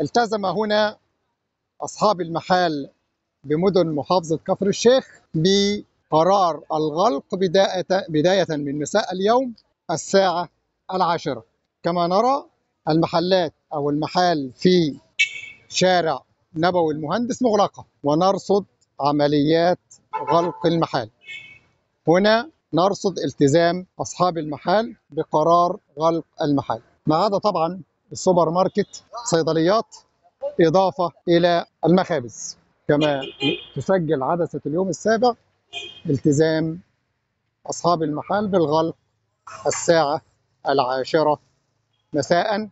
التزم هنا أصحاب المحال بمدن محافظة كفر الشيخ بقرار الغلق بداية, بداية من مساء اليوم الساعة العاشرة. كما نرى المحلات أو المحال في شارع نبوي المهندس مغلقة ونرصد عمليات غلق المحال. هنا نرصد التزام أصحاب المحال بقرار غلق المحال. ما عدا طبعا السوبر ماركت صيدليات إضافة إلى المخابز. كما تسجل عدسة اليوم السابع التزام أصحاب المحال بالغلق الساعة العاشرة مساء.